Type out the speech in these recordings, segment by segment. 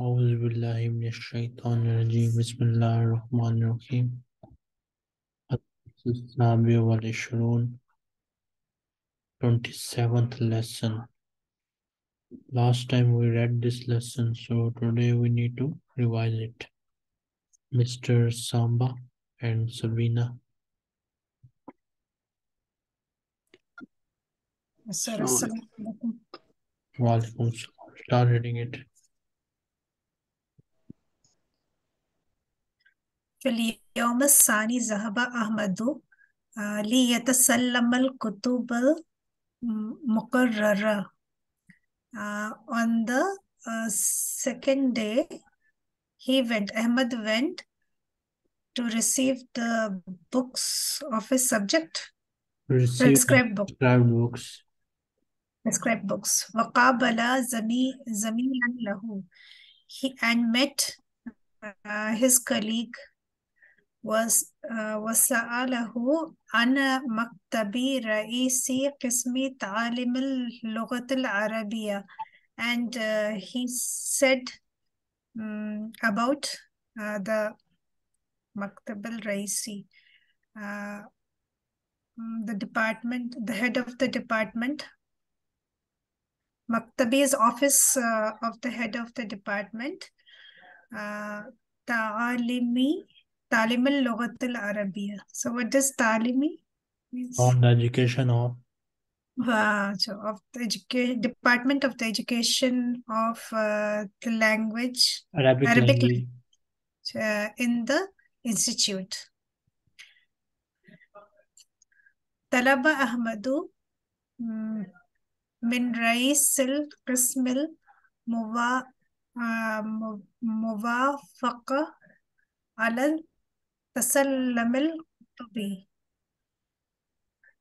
أعوذ بالله من الشيطان الرجيم بسم الله الرحمن الرحيم السابع والعشرون 27th lesson last time we read this lesson so today we need to revise it Mr. Samba and Sabina Sir, Assalamu alaikum. Walaikum salam. start reading it في اليوم الثاني ذهب أحمد آه، ليتسلم الكتب المقررة. Uh, on the uh, second day, he went, Ahmad went to receive the books of his subject, receive prescribed book, prescribed books prescribed books. وقابل زمي, زميلا له. He and met uh, his colleague was uh, وسأله عن مكتب رئيس قسم تعاليم اللغة العربية and uh, he said um, about uh, the مكتب الرئيسي uh, mm, the department the head of the department Maktabi's office uh, of the head of the department uh, Talim al-Lughat al-Arabiyya. So what does Talimi means? From the education of? Wow, so of the education Department of the Education of uh, the language Arabic, Arabic language. Uh, in the institute. Talaba Ahmadu min Raisil Qismil Muwafaqa Alal تسلم الكتب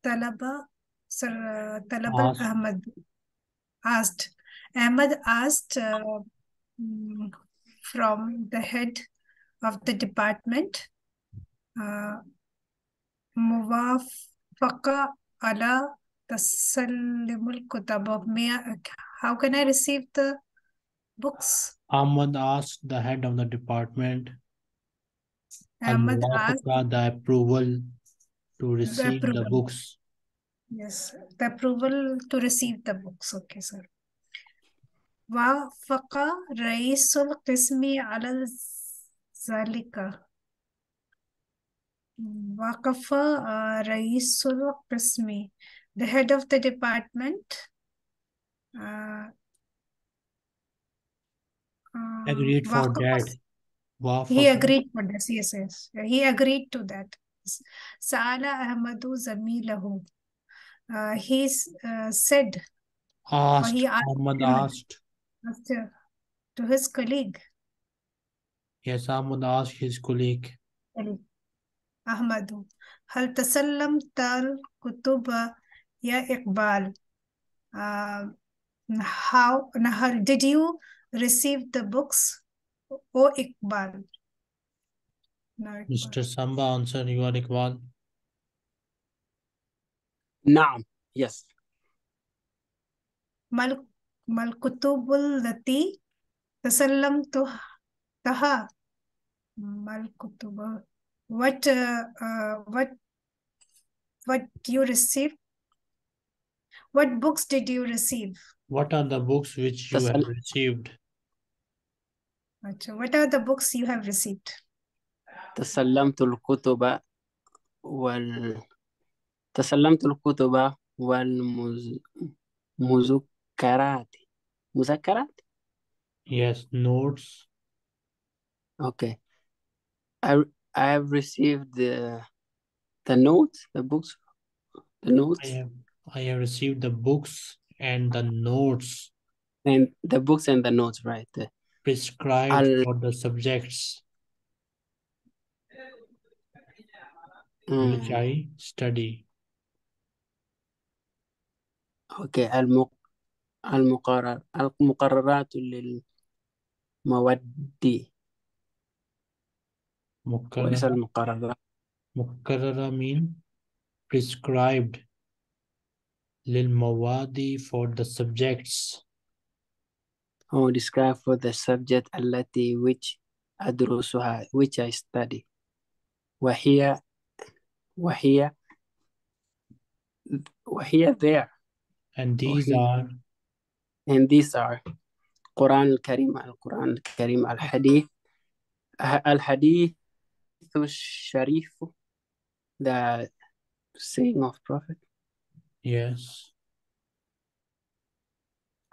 طلب سر طلب Asked. أحمد asked Ahmad asked uh, mm, from the head of the department uh, موافقة على تسلم الكتب May I- how can I receive the books Ahmad asked the head of the department Ahmad asked Al-Muwafaqa, the approval to receive the approval. books Yes, the approval to receive the books. Okay, sir. وافق رئيس القسم على ذلك. وقف آه، رئيس القسم. The head of the department uh, uh, agreed for وقف- Wow, he agreed for this. Yes, yes. He agreed to that. Sala Ahmadu Zamilahu. Uh, he uh, said, asked, he asked, Ahmad asked. asked to his colleague. Yes, Ahmad asked his colleague. Ahmadu, hal tasallam tal kutuba ya Iqbal? Uh, how? how, did you receive the books? O Iqbal. No, Mr. Samba answered you are Iqbal. Naam, yes. Mal Malkutubul Lati Tasallam Taha. Malkutuba. What uh, uh, what what you received? What books did you receive? What are the books which you Tasal have received? what are the books you have received تسلمت الكتب وال تسلمت الكتب والمذكرات مذكرات yes notes okay I I have received the the notes the books the notes I have I have received the books and the notes and the books and the notes right the- prescribed Al- for the subjects which Mm, I study okay المق... المقرر المقررات للمواد وليس مكررة المقررات مكررة mean prescribed للمواد for the subjects أو describe for the subject التي which أدرسها which I study وهي وهي وهي there and these وهي are and these are القرآن الكريم القرآن الكريم الحديث الحديث الشريف the saying of prophet yes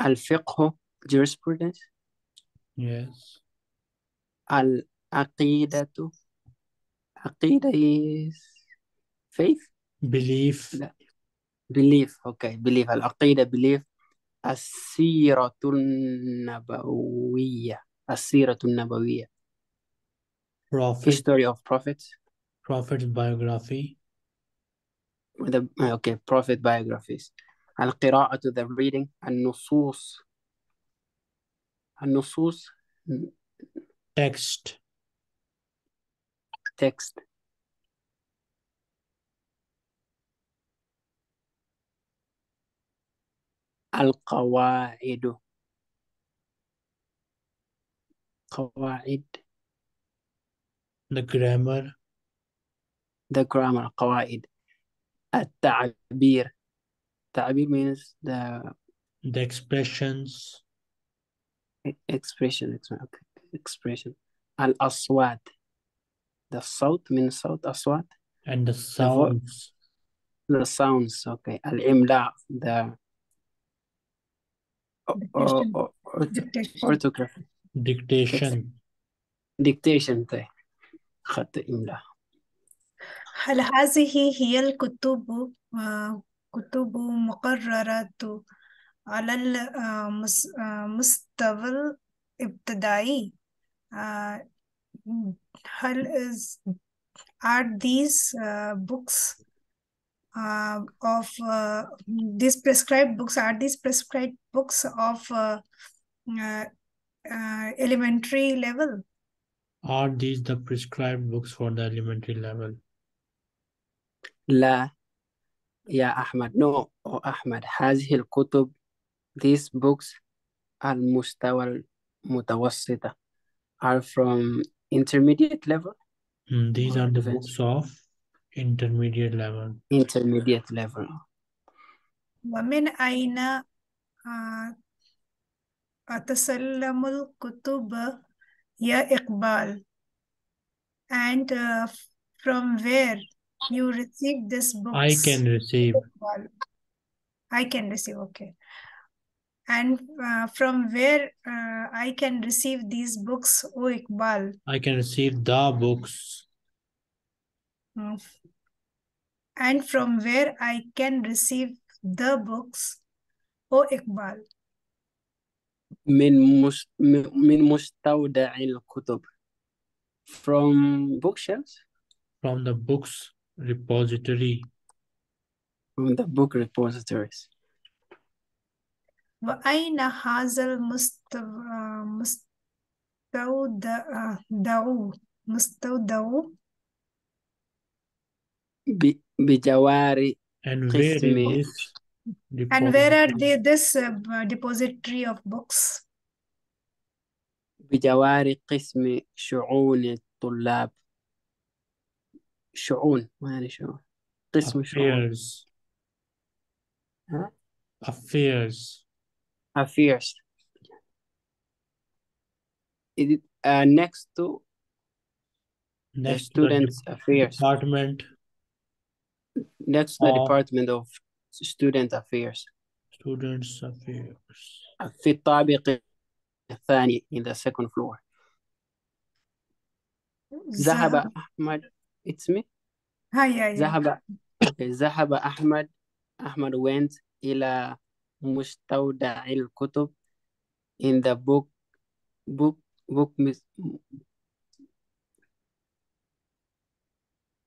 الفقه jurisprudence? Yes. Al aqidatu. Aqidah is faith? Belief. Belief, okay. Belief. Al aqidah, belief. As-siratul nabawiyya. As-siratul nabawiyya. Prophet. History of prophets. Prophet's biography. The, okay, prophet biographies. Al-qira'atu, the reading. Al-nusus, النصوص text text القواعد قواعد the grammar the grammar قواعد التعبير تعبير means the the expressions Expression okay. expression الأصوات the صوت من صوت أصوات and the sounds the sounds okay الإملاء the Dictation. orthography dictation dictation طيب خط إملاء هل هذه هي الكتب آه، كتب مقررة على المستوى الابتدائي آه، هل is are these uh, books uh, of uh, these prescribed books are these prescribed books of uh, uh, uh, elementary level are these the prescribed books for the elementary level لا يا أحمد no أو أحمد هذه الكتب these books المستوى المتوسطة are from intermediate level Hmm, these or are the advanced books of intermediate level intermediate level ومن أين آه، أتسلم الكتب يا إقبال and uh, from where you receive this I books can receive Iqbal? I can receive okay and uh, from where uh, I can receive these books O Iqbal I can receive the books Mm. and from where I can receive the books O Iqbal من مس... م- من مستودع الكتب from bookshelves from the books repository from the book repositories وأين هذا المستودع مستودع دعو مستودع ب... بجوار and where قسم is and where are they this uh, depository of books بجوار قسم شؤون الطلاب شؤون ما يعني شؤون قسم شؤون affairs ها؟ affairs affairs Is it, uh, next to the next to the students affairs department next to the of department of student affairs students affairs في الطابق الثاني in the second floor ذهب ذهب أحمد it's me هيا يا ذهب okay. ذهب أحمد أحمد went إلى مستودع الكتب in the book book book mis-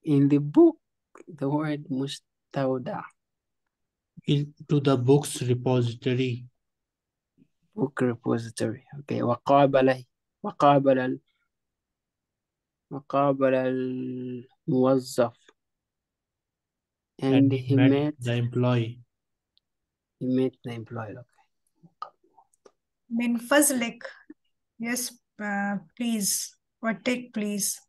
in the book the word مستودع in- to the books repository book repository okay وقابله وقابل ال- وقابل الموظف and and he he met met the employee he met the employee okay Min fazlik. Yes, uh, please. Or take, please.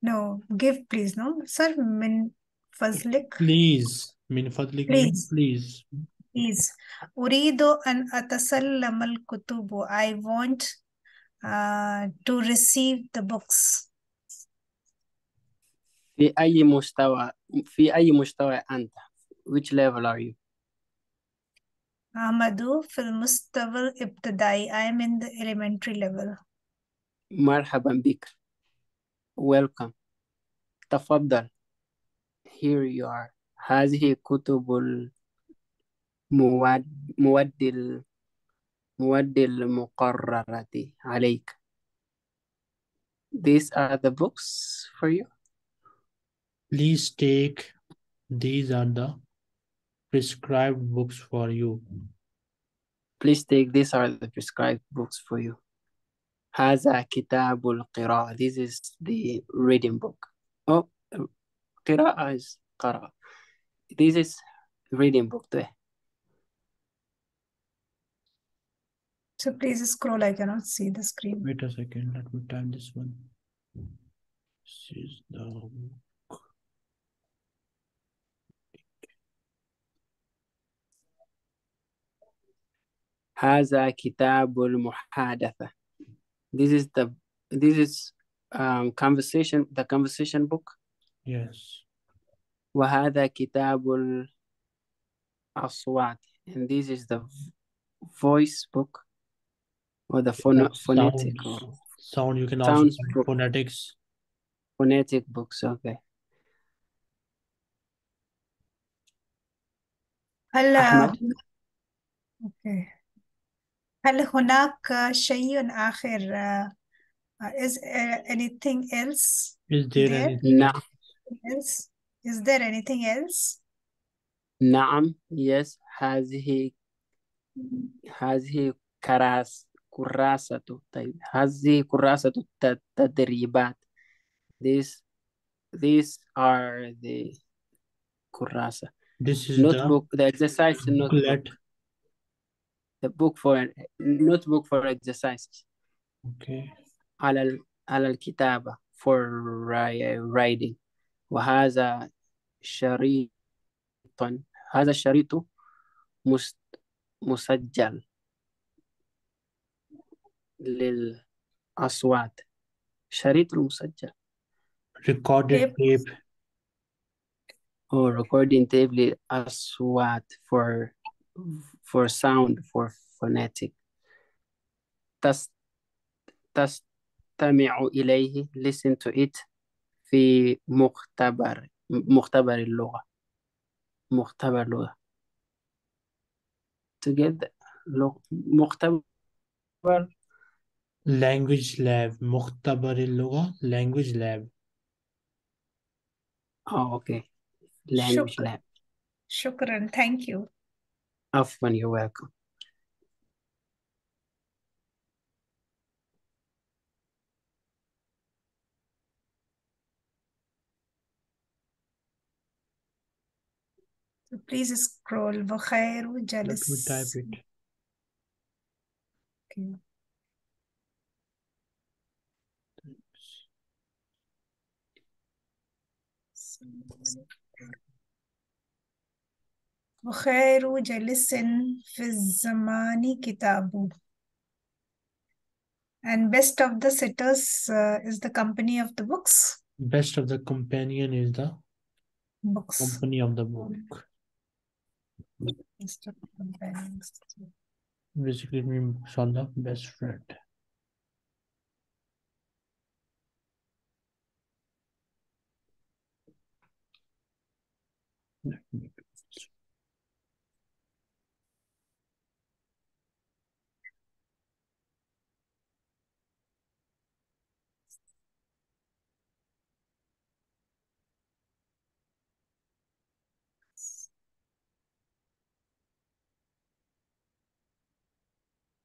No, give, please. No, sir. Min fazlik. Please. Min fadlik means please. Please. Uridu an atasallama al-kutubu. I want uh, to receive the books. في أي مستوى في أي مستوى أنت which level are you Ahmadu fil mustawa ibtidai. I am in the elementary level. مرحبا بك welcome تفضل here you are هذه كتب المواد مواد ال- مواد المقررة عليك These are the books for you. Please take. These are the prescribed books for you. Please take these are the prescribed books for you. هذا كتاب القراءة. This is the reading book. Oh, قراءة is قراءة. This is reading book there. So please scroll. I cannot see the screen. Wait a second. Let me type this one. This is the Haza kitabul muhadatha. This is the this is um, conversation the conversation book. Yes. Wahada kitabul aswat, and this is the voice book or the phon phonetic sound, sound. You can also book. phonetics. Phonetic books. Okay. Hello. Ahmed. Okay. هل هناك شيء آخر uh, is uh, anything else Is there there anything نعم else is there anything else نعم yes هذه هذه كراس كراسة طيب هذه كراسة الت- التدريبات these these are the كراسة This is notebook the exercise the notebook booklet. the book for notebook for exercises Okay. على ال- على الكتابة for ri- writing وهذا شريط هذا الشريط مس- مسجل للأصوات شريط المسجل Recorded Tape. tape. or recording tape للأصوات for for sound for phonetic تس تستمع إليه listen to it في مختبر مختبر اللغة مختبر لغة together لغ- مختبر Language lab. مختبر اللغة. Language lab. oh okay language شكرا lab شكرا thank you عفوا you're welcome so please scroll بخير Let me type وجلس it. Okay. وخير جلس في الزمان كتابه and best of the sitters uh, is the company of the books Best of the companion is the books company of the book. Best of the companions. Basically, it means books are the best friend. Let me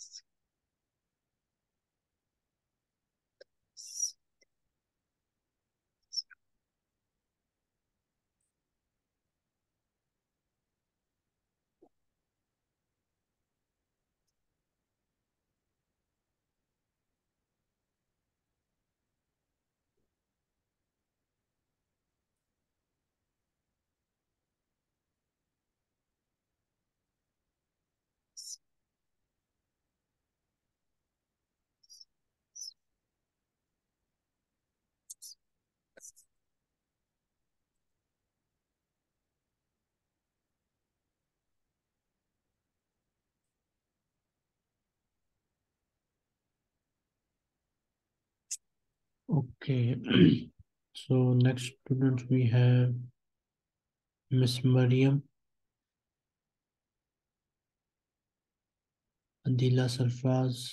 podcasts. Okay. so next student we have Miss Mariam. Adila Sarfraz.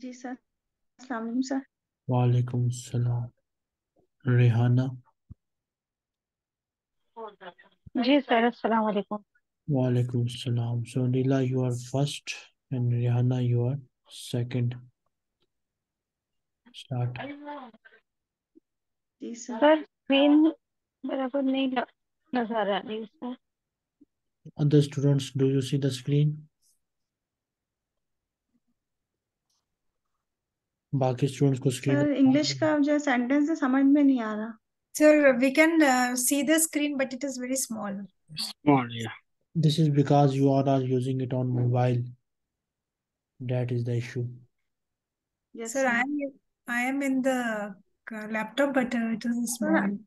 Ji sir अस्सलाम वालेकुम sir Walaikum Salam. Rehana. जी sir अस्सलाम वालेकुम Walaikum Salam. So Adila, you are first and Rehana, you are second. Start ji sir sir screen बराबर नहीं नज़र आ रही sir other students do you see the screen? बाकी स्टूडेंट्स को screen English का जो सेंटेंस है समझ में नहीं आ रहा। Sir we can see the screen but it is very small small या this is because you are are using it on mobile that is the issue Yes, sir. I am I am in the uh, laptop, but uh, it is small.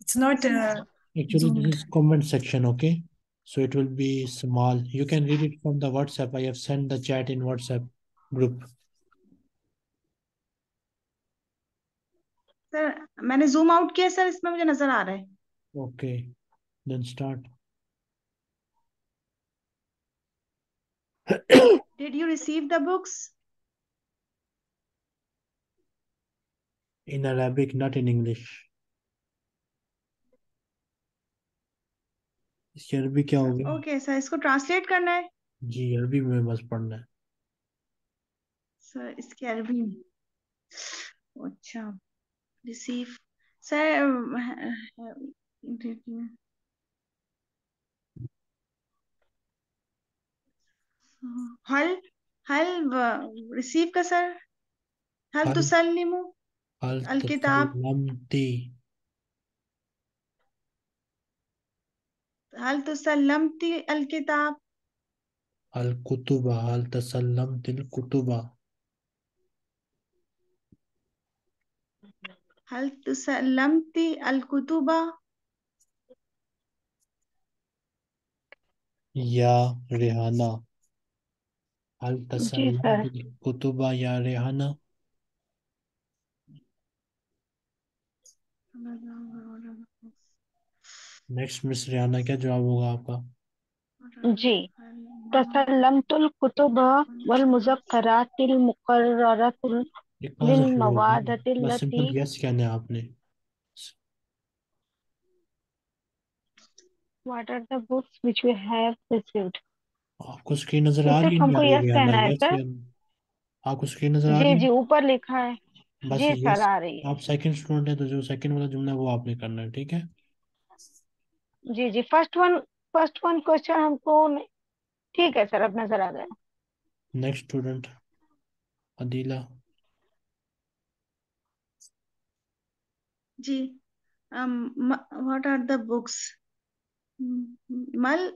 It's not. Uh, Actually, Zoomed. this is comment section, okay? So it will be small. You can read it from the WhatsApp. I have sent the chat in WhatsApp group. Sir मैंने zoom out किया sir इसमें मुझे नजर आ रहा है Okay, then start. Did you receive the books In Arabic, not in English. इसकी अरबी क्या होगी? ओके सर इसको ट्रांसलेट करना है? जी अरबी में बस पढ़ना है। सर इसकी अरबी में। अच्छा रिसीव सर हल हल रिसीव का सर हल हल- तुसल्लिमु हल अल-किताब। तसल्लमती हल तुसल्लमती अल किताब अल कुतुबा हल तसल्लमतिल कुतुबा हल तुसल्लमती अल कुतुबा या रेहाना हल नेक्स्ट मिस रियाना क्या जवाब होगा आपका? जी। तसल्लमतुल कुतुब वल मुजक्करातिल मुकर्ररतुल लिल मवादतिल बस गेस कहना है आपने। आपको स्क्रीन नज़र आ रही है? आपको स्क्रीन नज़र आ रही है? जी जी ऊपर लिखा है। बस जी यस सर आ रही है। आप सेकंड स्टूडेंट है तो जो सेकंड वाला जुमला है वो आपने करना है ठीक है? जी जी। First one first one question हमको नहीं- ठीक है सर अब नज़र आ गया नेक्स्ट स्टूडेंट अदीला। जी um what are the books? Mal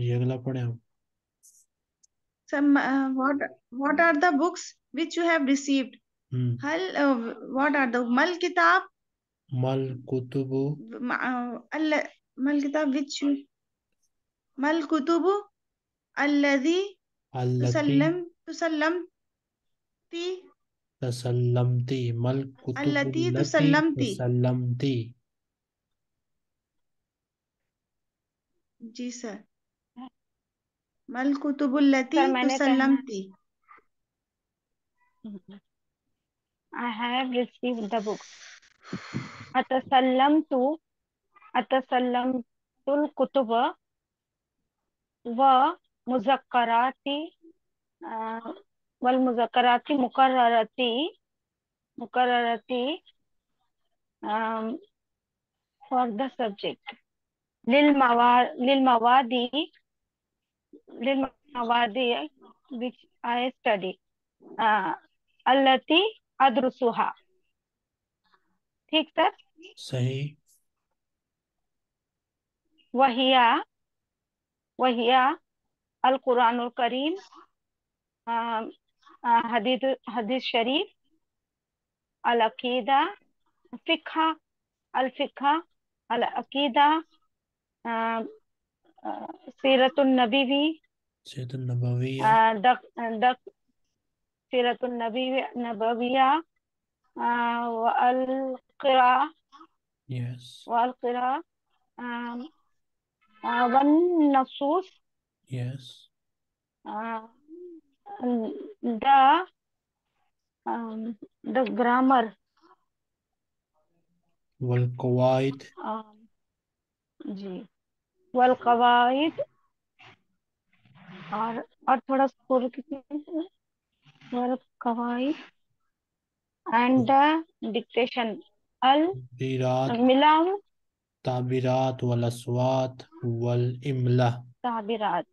जी अगला पढ़े हम sir what what are the books which you have received हल व्हाट आर द मल किताब? मल कुतुब। मल किताब व्हिच यू मल कुतुब الذي تسلم تسلمتي تسلمتي مل كتب मल कुतुबुल्लती तुसल्लमती I have received the book. Atasallam tu Atasallam tul kutuba wa muzakkarati uh, wal muzakkarati mukarrarati mukarrarati um, for the subject lil mawadi lil which I study. Uh, adrusuha. ठीक sir सही वहिया वहिया अल कुरान करीम हदीद हदीस शरीफ अल अकीदा फिखा अल फ़िका अल अकीदा सीरतुल नबी भी सीरतुल सीरतुलनबविया दक दक सीरतुल नबी नबविया वलकरा यस। वलकरा वन नसूस यस। The the grammar. वल जी। वल कवाइद और और थोड़ा स्कोर कितने वल एंड डिक्टेशन अल. मिलाम Tabirat. Wal Aswat. Wal Imla. ताबीरात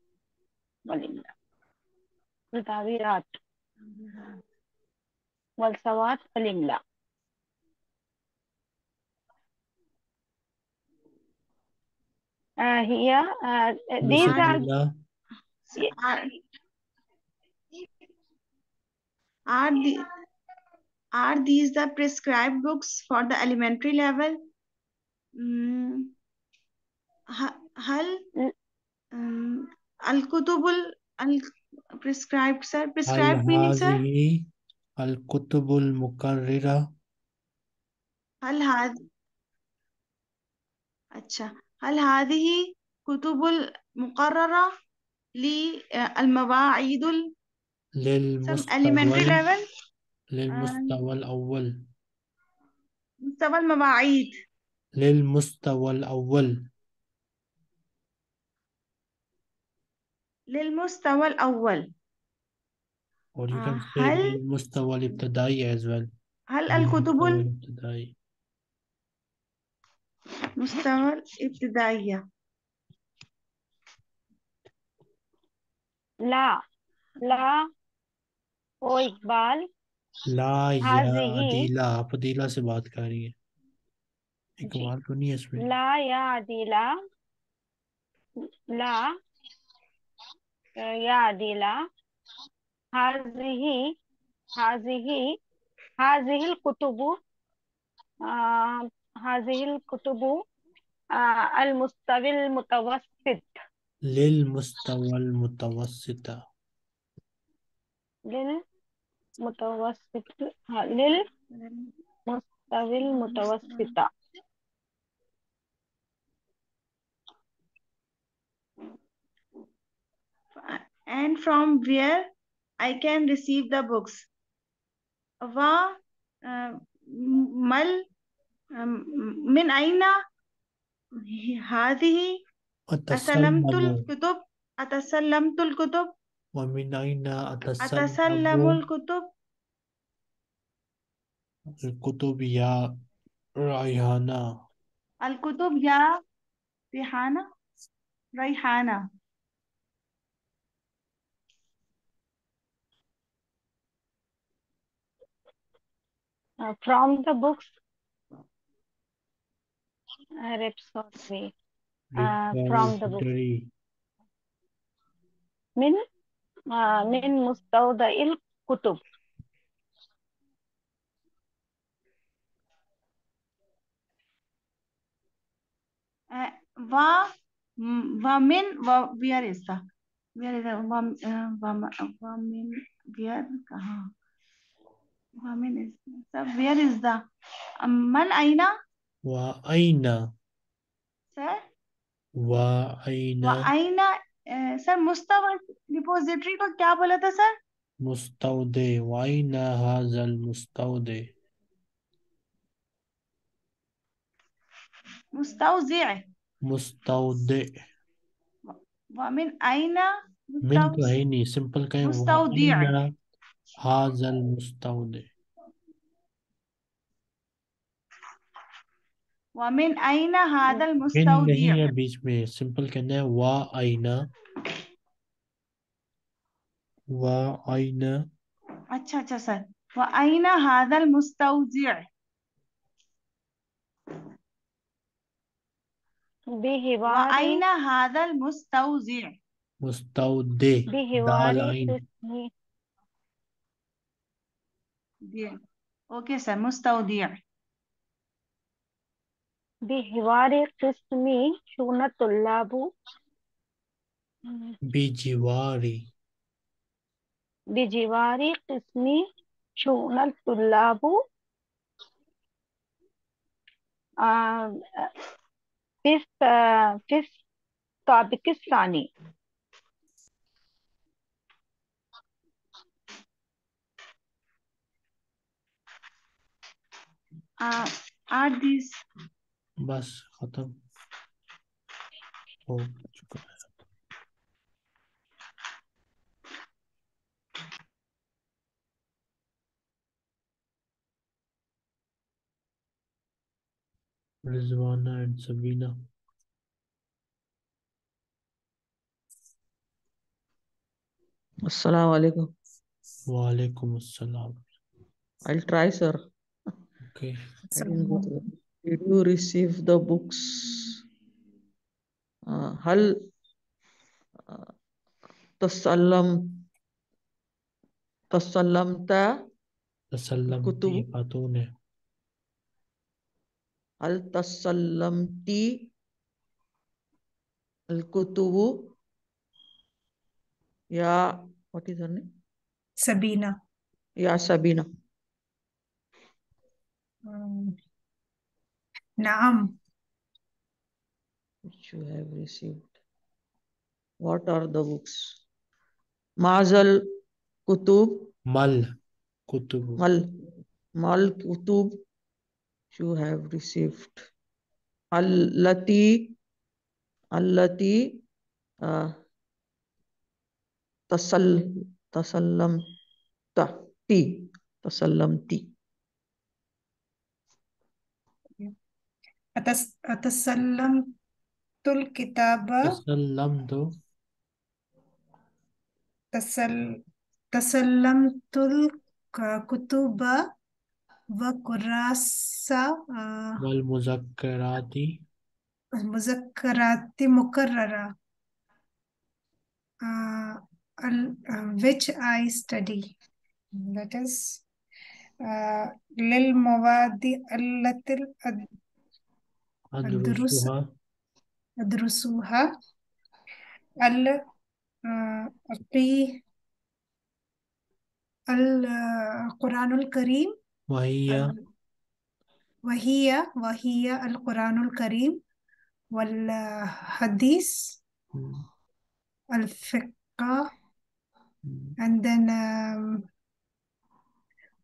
वल इमला ताबीरात वल सवात वल इमला uh, here. Uh, these are. Are, are, the, are these the prescribed books for the elementary level? Hal al kutubul al prescribed sir prescribed meaning sir al kutubul mukarrira al had अच्छा هل هذه كتب المقررة للمواعيد elementary للمستوى للمستوى الأول. مستوى المواعيد. للمستوى الأول. للمستوى الأول. Or you can آه، say هل للمستوى الابتدائي as well. هل الكتب للمستوى الابتدائي المستوى الابتدائية لا لا ओ इकबाल ला या हाज़िही अदीला आप अदीला से बात कर रही है एक जी बात तो नहीं है इसमें ला या अदीला ला या Adeela हाज़िही हाज़िही हाज़िहिल कुतुबु هذه الكتب المستوى المتوسط للمستوى المتوسطة للمتوسط للمستوى المتوسطة and from where I can receive the books. Wa mal من أين هذه أسلمت أتسلم الكتب أتسلمت الكتب ومن أين أتسلم أتسلم الكتب الكتب يا ريحانة الكتب يا ريحانة ريحانة uh, from the books uh, repository uh, from the book. Min uh, min mustawda il kutub. Va uh, va mm, min va where is the where is the va va va uh, min where kaha va min is the where is the man aina वाइना sir? वाइना मुस्तव repository को क्या बोला था sir? मुस्तौदे वाइना हाजल मुस्तौदे मुस्तौदे मुस्तौदे वमिन आइना मिन तो है नहीं सिंपल कहें मुस्तौदे हाजल मुस्तौदे المستودع ومن أين هذا من नहीं المستودع है बीच में सिंपल कहना है وأين وأين अच्छा अच्छा सर وأين هذا المستودع بحوار وأين هذا المستودع مستودع دال بحوار عين قسمي دي. اوكي बिहवार किस्मी शून तुल्लाबु। बिजवारी बिजवारी किस्मी शून तुल्लाबु। फिस फिस ताबिकिस्तानी Uh, are these बस खत्म। हो चुका है। रिजवाना एंड सबीना। अस्सलाम वालेकुम। वालेकुम अस्सलाम। आई I'll try, sir. Okay. Did you receive the books? Uh, hal uh, tasallam tasallamta tasallamti atune hal tasallamti al Kutu ya what is her name Sabina ya Sabina Naam. which you have received. What are the books? Mazal Kutub मल Qutub Mal Mal Kutub you have received. Allati Allati uh, Tasal Tasallamta Ti Tasallamti أتس... أتسلمت الكتاب تسلمت تسل... تسلمت الكتب وكراس والمذكرات المذكرات مكررة uh, which I study that is uh, للمواد التي أدرسها أدرسها ال أقي القرآن الكريم وهي وهي وهي القرآن الكريم والحديث الفقه and then um,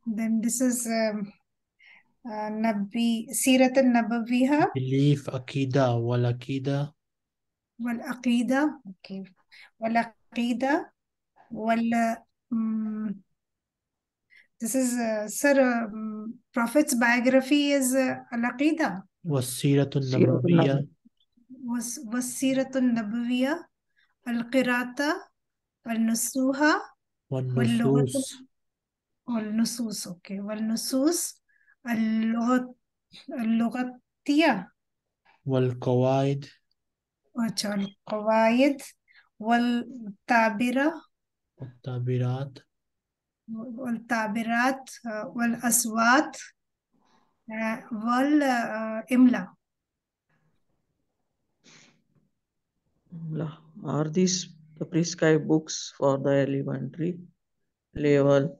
then this is um, نبي سيرة النبوية belief عقيدة والعقيدة والعقيدة okay. والعقيدة وال this is uh, sir uh, prophet's biography is uh, العقيدة والسيرة النبوية. والسيرة النبوية. القراءة. النسوها والنصوص. والنصوص أوكي والنصوص. اللغة اللغتية والقواعد والقواعد والتعبيرات والتعبيرات والتعبيرات والأصوات والإملاء Are these the prescribed books for the elementary level?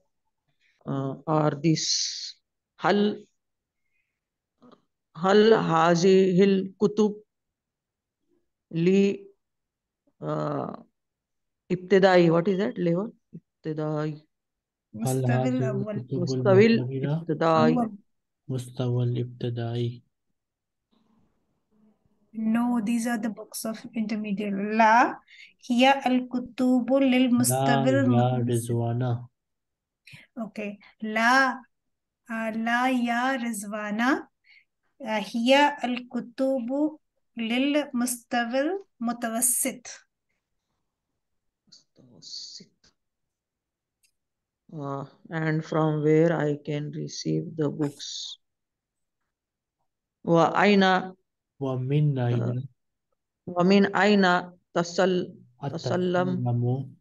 Uh, are these هل هل هذه الكتب ل uh, ابتدائي what is that level ابتدائي هل مستوى هذه الأول الكتب مستوى المنتهرة الابتدائي أول مستوى الابتدائي No, these are the books of intermediate. لا هي الكتب لا للمستوى يا المتوسط. رزوانا اوكي لا آه، لا يا رزوانا آه، هي الكتب للمستوى المتوسط متوسط. Uh, and from where I can receive the books وأين ومن أين ومن أين تسل تسلم أتسلم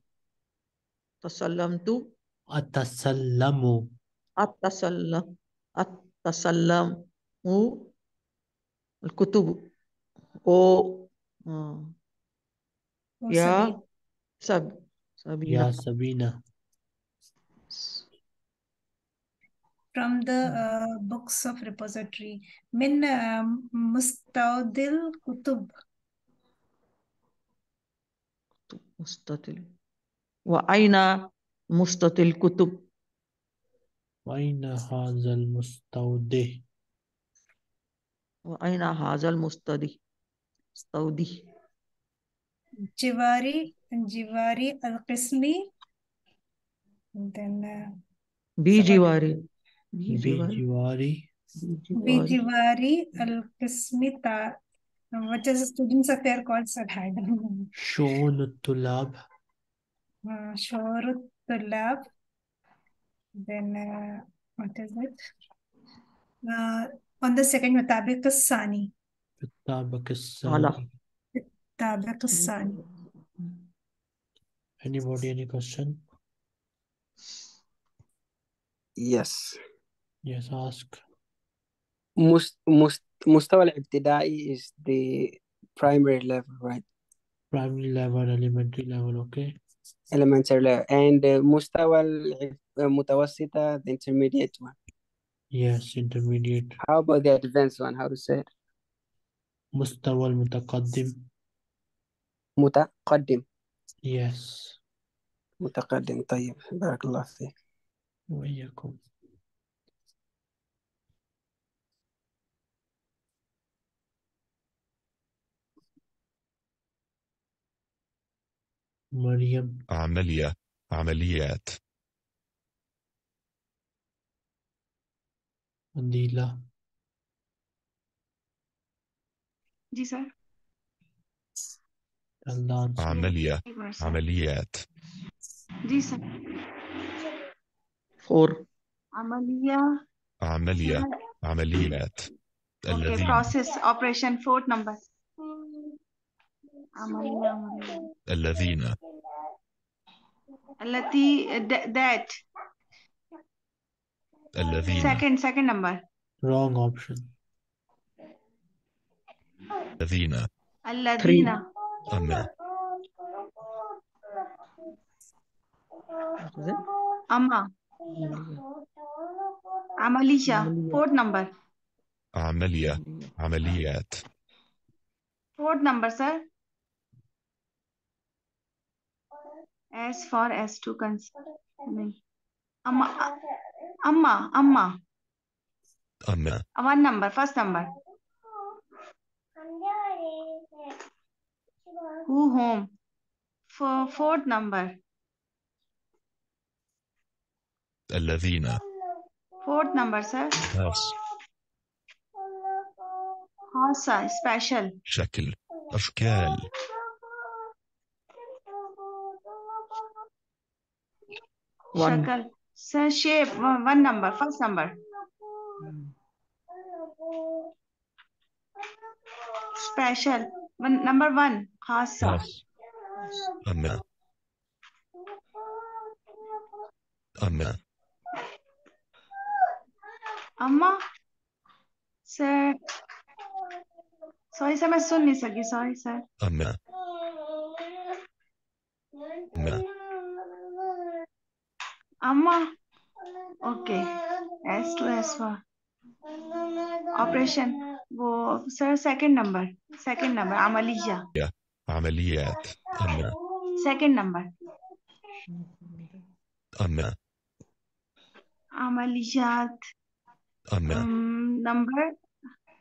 تسلمت أتسلم التسلم التسلم الكتب او آه. يا وسبيل. سب سبينة يا سبينة from the uh, books of repository من uh, مستودع الكتب مستطيل وأين مستطيل الكتب wine हाजल मुस्तौदे वाइन हाजल मुस्तदी मुस्तौदी जिवारी जिवारी अल किस्मी देन बी जिवारी बी जिवारी बी जिवारी अल which is students affair called Sarhad. Shon Tulab. Uh, Shor Then uh, what is it? Uh, on the second, Mutabik Sani. Mutabik Sani. Mutabik Sani. Anybody, any question? Yes. Yes, ask. Most, most, most al-Ibtidai is the primary level, right? Primary level, elementary level, okay. Elementary level. And uh, Mustawa الع- المتوسطة the intermediate one. yes intermediate. How about the advanced one? How to say it? مستوى المتقدم متقدم yes. متقدم طيب بارك الله فيك وإياكم مريم عملية عمليات فضيلة ji sir tell the answer عملية एक minute sir عمليات जी sir فور अमलिया عملية عمليات okay الذين process operation fourth number अमलिया अमलिया الذين التي ذات الذين second second number. Wrong option. الذين الذين أمنوا أما عملية fourth number. عملية عمليات fourth number sir. S for S2 considering Amma, Amma, Amma. Amma. One number, first number. Who home? For fourth number. الذين. Fourth number, sir. House. House, special. شكل. أشكال. One. شكل. So shape one number, first number. Special. One, number one. Khasa. Amma. Amma. Amma. Sir. Sorry, sir. मैं सुन नहीं सकी. Sorry, sir. Amma. S two S for operation वो sir second number second number अमलिया عمليات أما second number أما अमलियात أما number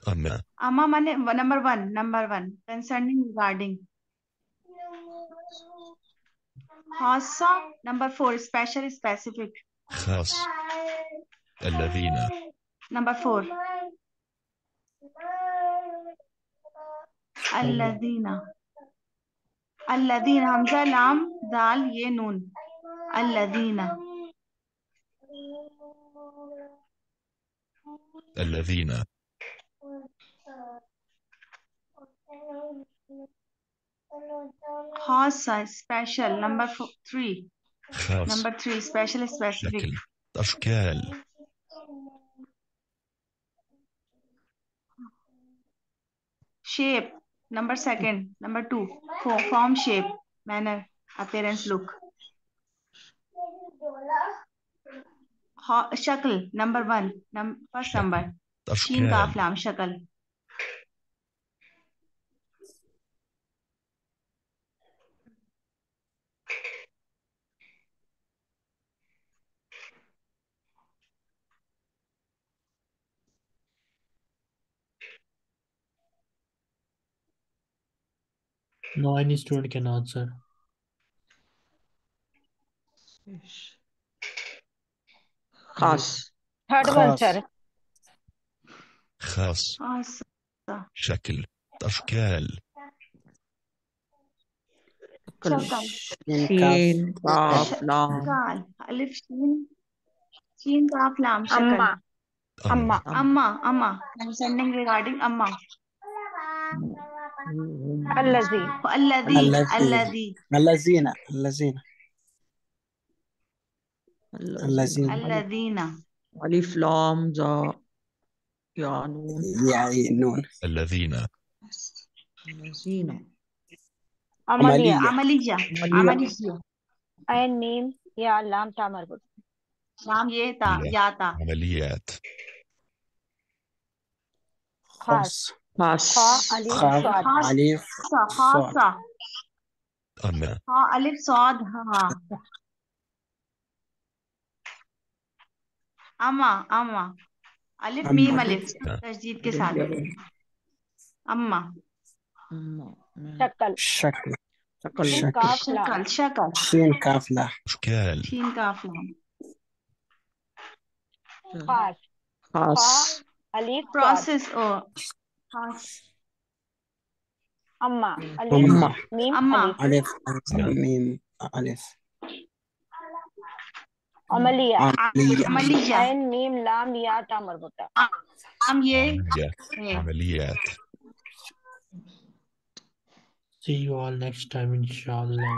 أما अम्मा माने number one number one concerning regarding खासा number four special specific خاص الذين. نمبر فور الذين. الذين. همزة لام دال ي نون. الذين. الذين. خاصة special. Number three. خاص number three special specific. أشكال. shape number second number two form shape manner appearance look शक्ल number one नम, first number शीन का अफलाम शक्ल No, any student can answer. خاص third one خاص. Sir خاص khas شكل أشكال شكل شكل. شين قاف لام kal alif shin shin kaf lam shakl अम्मा أما अम्मा amma amma i'm sending regarding amma الذين الذين الذين الذين. الذين. الذين. الذين. ألف لام ذا يا نون. الذين. الذين. عملية. عملية. عملية. عين ميم يا لام تاء مربوط لام يا تاء يا تاء عمليات. خاص. अलिफ के साथ अम्मा process Amma. Amma. Amma. Alif. Mim. Alif. Amalia. Amalia. Ain mim lam ya Amalia. See you all next time, inshallah.